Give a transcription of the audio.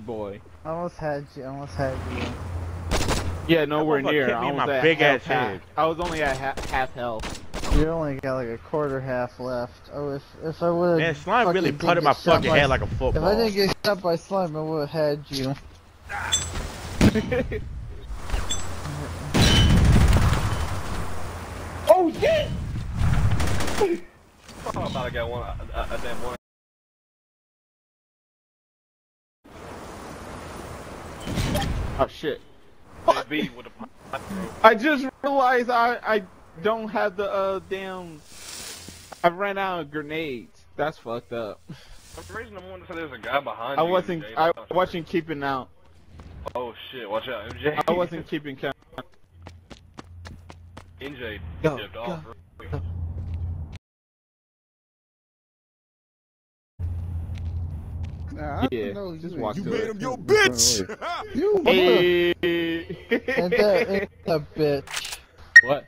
boy. I almost had you. I almost had you. Yeah, nowhere near. I me in was my big ass half- head. I was only at half, half health. You only got like a quarter half left. Oh, if if I would Man, have. slime really putted my fucking head like a football. If I didn't get shot by slime, I would have had you. oh shit! I'm about to get one. A, a, a damn one. Oh shit! B with a pipe, bro. I just realized I I don't have the uh damn. I ran out of grenades. That's fucked up. For some reason, I'm wondering if there's a guy behind I you. wasn't. Jay. I not sure. wasn't keeping out. Oh shit! Watch out, MJ. I wasn't keeping count. NJ Go, dipped off. Nah, I Yeah, know just you walk ain't through doing it. it. your bitch. You Hey. and that ain't a bitch. what?